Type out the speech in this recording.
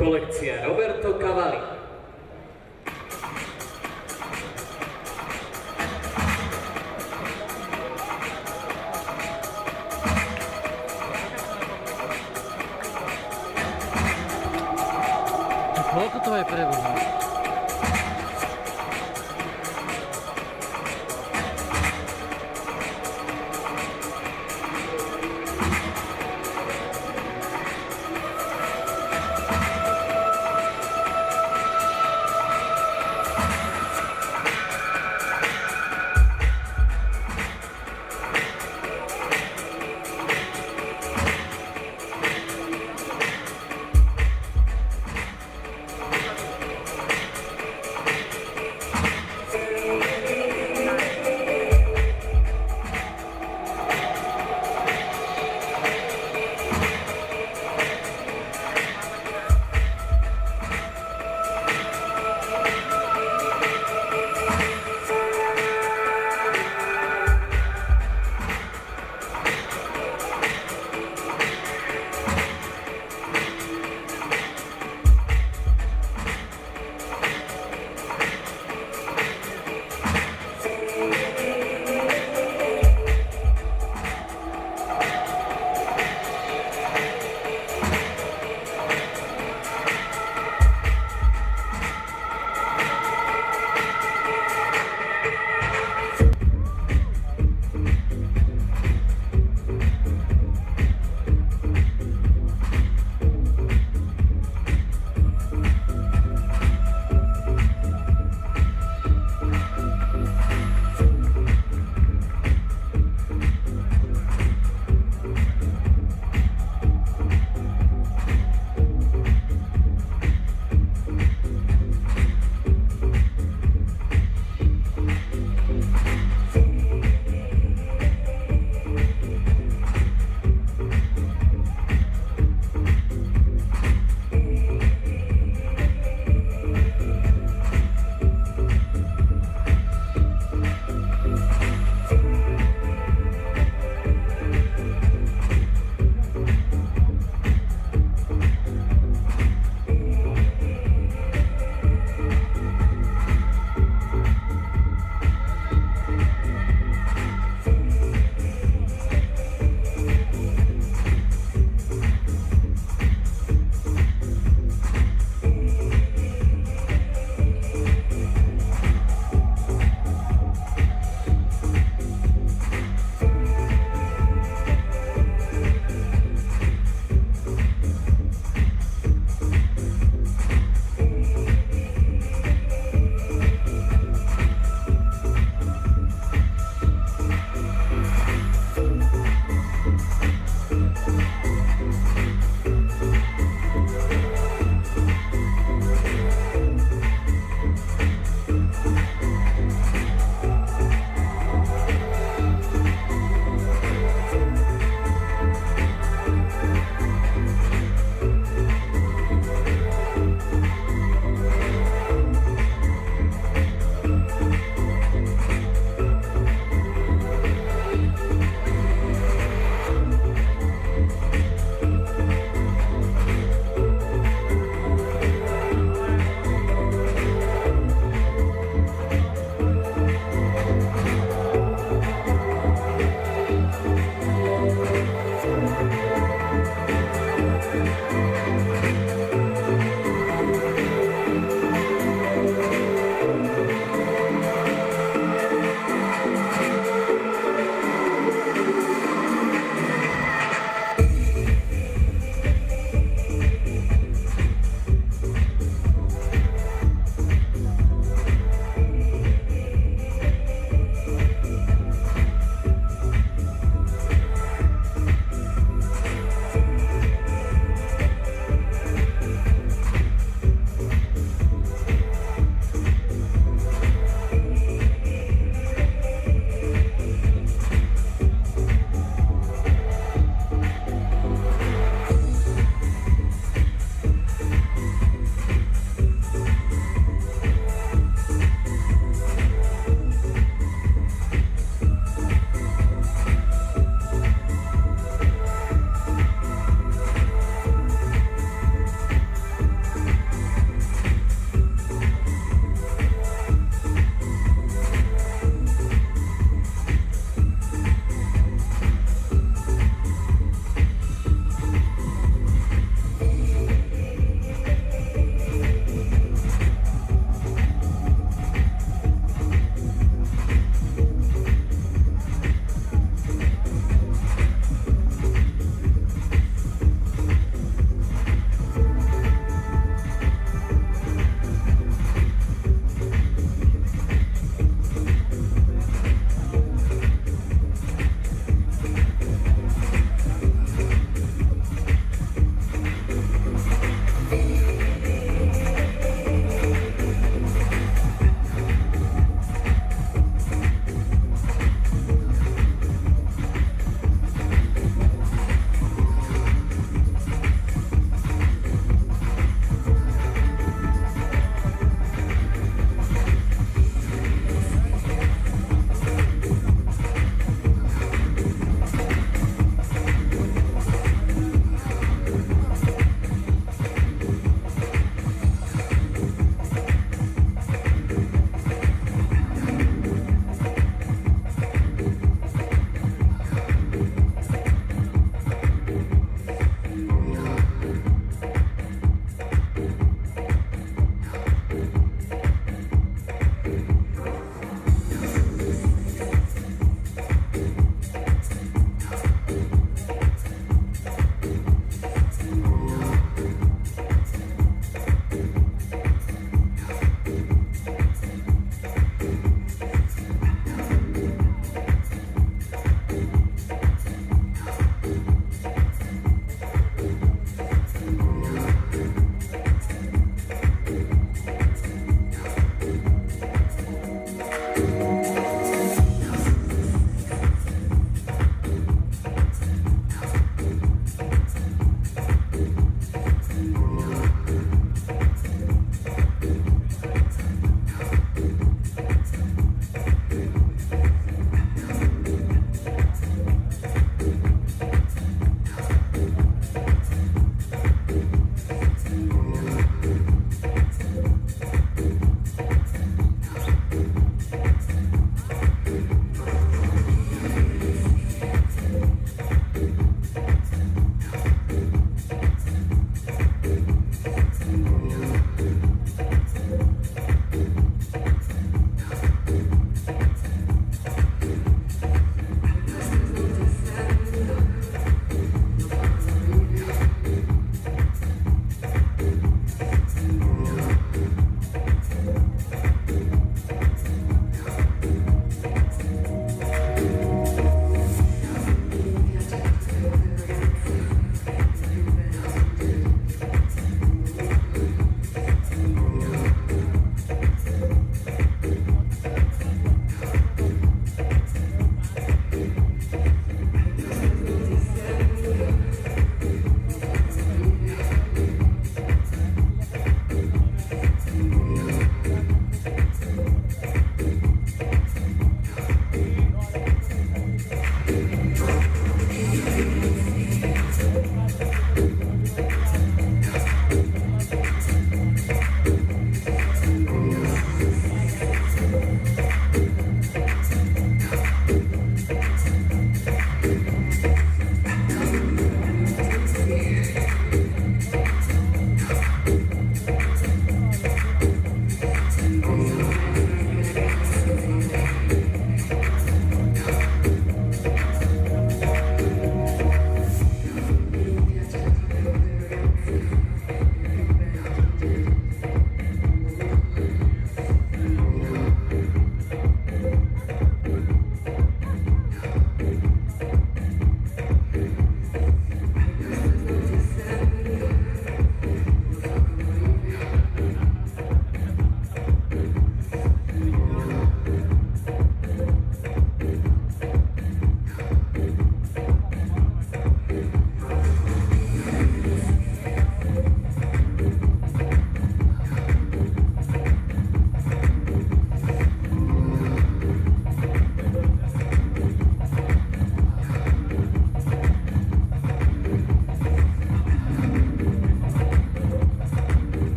kolekcia Roberto Cavalli. Koľko to je prevozu?